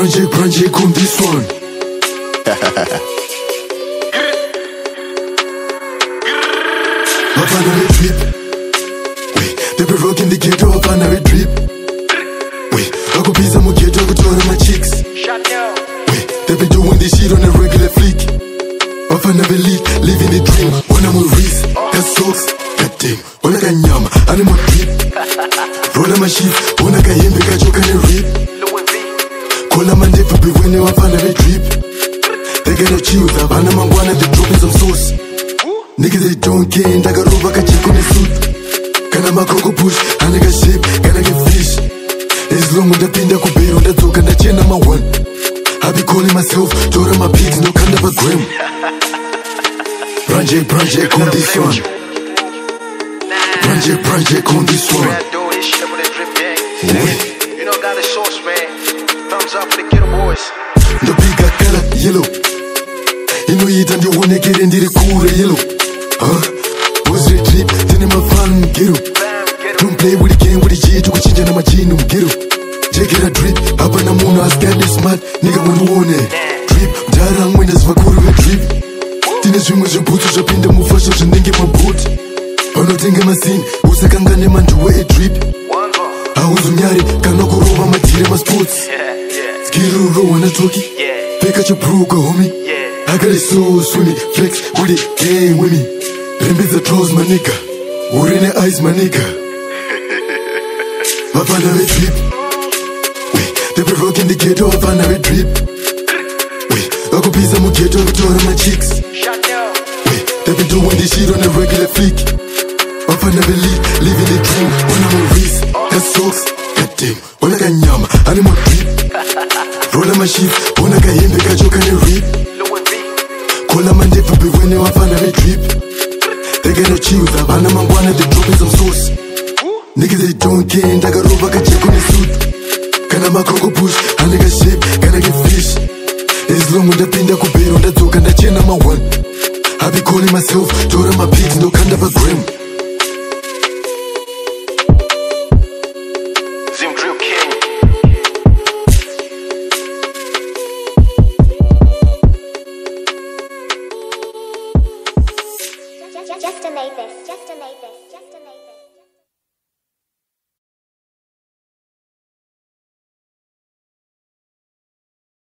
grandi, grandi comme this one. Up another trip. We, they be rocking the ghetto up another trip. We, I go pizza my ghetto with one of my chicks. We, they be doing this shit on a regular flick. Up another lead, living the dream. When I'm with Reese, that sucks. That thing, when I can yam, I'm on trip. Roll on my shit, when I Get no chills, abana mangwana, they dropping some sauce. Niggas they don't care, ndakarova kachiko nesuit kana makoko push? Aneka shape kana ke fish? As long ndapinda kubhero ndadzoka ndachena ma1 I be calling myself tora mapigs ndokanda pagram project project on this one. Project project on this one. You know, got the sauce, man. Thumbs up for the Ghetto Boys. The ndopiga kala yellow inoita ndionekere ndiri kure yellow huh? bosre trip? Tine mafan gero Don't play with the game with the G tukuchinja na majini mgero jekera drip. Hapana munhu asikade smart nika mundione drip mtara amwenda zvakuru vedrip tine zvimwe zvibhutsu zvapinda mufasho zvinenge mabhuti panotenga masini usakangane manduwe edrip hauzunyari kana kurova matire yeah, skiruro wanatoki yeah, pfeka chibhuruka homi yeah. I got it so swimmy, flex with it, gang with me. Rembeza draws my nigga, urine eyes my nigga. Vapfanha veDrip, wait, they be rocking the ghetto, bafana we drip. Wait, akubiza mu ghetto, kutora my chicks. Shut down. Wait, they be doing this shit on a regular flick. Bafana be lit, living the dream. When I'm on wrist, got socks, got dim. When I got nyama, animal drip. Roll my shit, when I got him, they got joke and a ana mangwana the drop is amsource niggas they don't care ndakarova kacheko nesutu kana makroko push? Hane kashepi kana ngefish esilongo ndapinda kubhero ndadzoka ndachena ma-one habi calling myself tora mapics ndokanda pagram Just amazing. Just amazing. Just